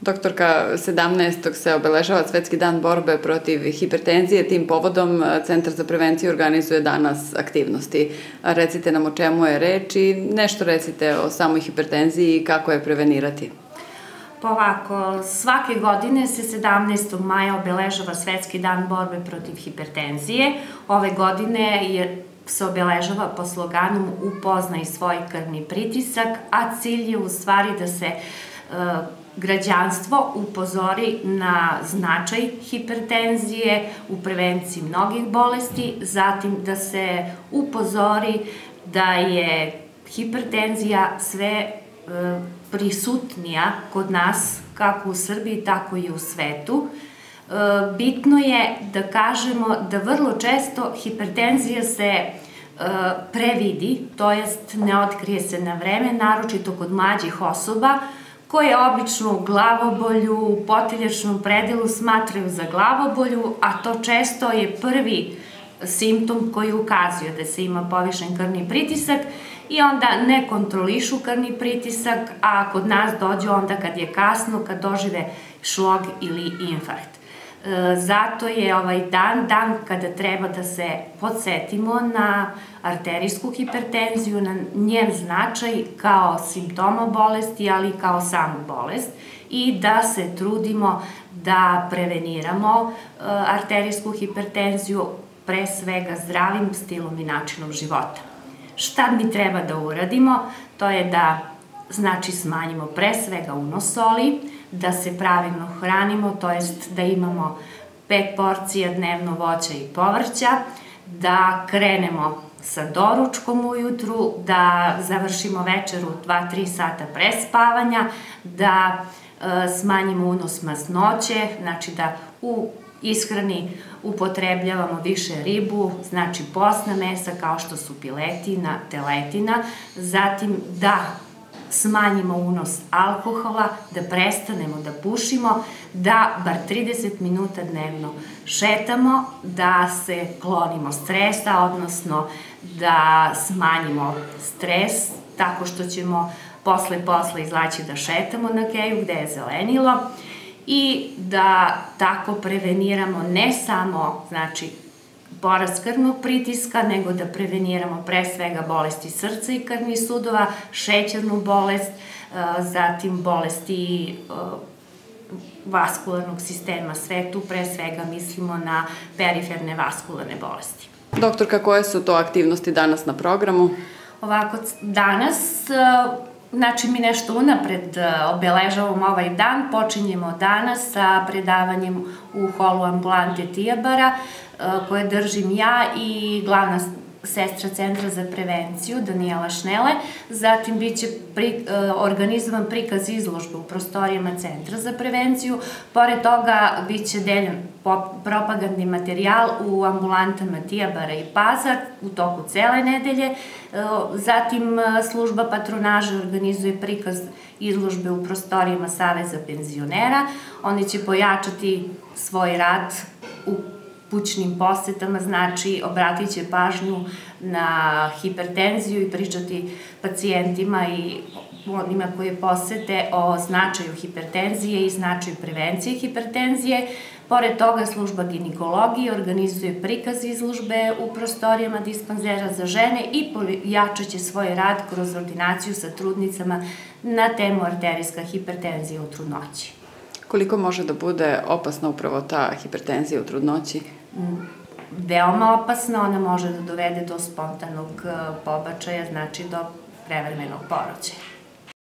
Doktorka, 17. se obeležava Svetski dan borbe protiv hipertenzije. Tim povodom e, Centar za prevenciju organizuje danas aktivnosti. Recite nam o čemu je reč i nešto recite o samoj hipertenziji i kako je prevenirati. Pa ovako, svake godine se 17. maja obeležava Svetski dan borbe protiv hipertenzije. Ove godine je se obeležava po sloganom upoznaj svoj krvni pritisak, a cilj je u stvari da se građanstvo upozori na značaj hipertenzije u prevenciji mnogih bolesti, zatim da se upozori da je hipertenzija sve e, prisutnija kod nas, kako u Srbiji, tako i u svetu. E, bitno je da kažemo da vrlo često hipertenzija se e, previdi, to jest ne otkrije se na vreme, naročito kod mlađih osoba, koje obično u glavobolju, u poteljačnom predelu smatraju za glavobolju, a to često je prvi simptom koji ukazuje da se ima povišen krvni pritisak i onda ne kontrolišu krvni pritisak, a kod nas dođe onda kad je kasno, kad dožive šlog ili infarkt. Zato je ovaj dan, dan kada treba da se podsjetimo na arterijsku hipertenziju, na njen značaj kao simptoma bolesti, ali i kao samu bolest i da se trudimo da preveniramo e, arterijsku hipertenziju pre svega zdravim stilom i načinom života. Šta mi treba da uradimo? To je da znači smanjimo pre svega unos soli, da se pravilno hranimo, to jest da imamo pet porcija dnevno voća i povrća, da krenemo sa doručkom ujutru, da završimo večeru 2-3 sata pre spavanja, da e, smanjimo unos masnoće, znači da u ishrani upotrebljavamo više ribu, znači posna mesa kao što su piletina, teletina, zatim da smanjimo unos alkohola, da prestanemo da pušimo, da bar 30 minuta dnevno šetamo, da se klonimo stresa, odnosno da smanjimo stres tako što ćemo posle posla izlaći da šetamo na keju gde je zelenilo i da tako preveniramo ne samo znači porast krvnog pritiska, nego da preveniramo pre svega bolesti srca i krvnih sudova, šećernu bolest, e, zatim bolesti e, vaskularnog sistema, sve tu pre svega mislimo na periferne vaskularne bolesti. Doktorka, koje su to aktivnosti danas na programu? Ovako, danas e, Znači, mi nešto unapred obeležavamo ovaj dan, počinjemo danas sa predavanjem u holu ambulante Tijabara, koje držim ja i glavna sestra Centra za prevenciju Danijela Šnele, zatim biće pri, e, organizovan prikaz izložbe u prostorijama Centra za prevenciju, pored toga biće deljen propagandni materijal u ambulantama Tijabara i Pazar u toku cele nedelje, e, zatim e, služba patronaže organizuje prikaz izložbe u prostorijama Saveza penzionera, oni će pojačati svoj rad u pućnim posetama, znači obratit će pažnju na hipertenziju i pričati pacijentima i onima koje posete o značaju hipertenzije i značaju prevencije hipertenzije. Pored toga, služba ginekologije organizuje prikaz izložbe u prostorijama dispanzera za žene i pojačaće svoj rad kroz ordinaciju sa trudnicama na temu arterijska hipertenzija u trudnoći. Koliko može da bude opasna upravo ta hipertenzija u trudnoći? Veoma opasna, ona može da dovede do spontanog eh, pobačaja, znači do prevremenog porođaja.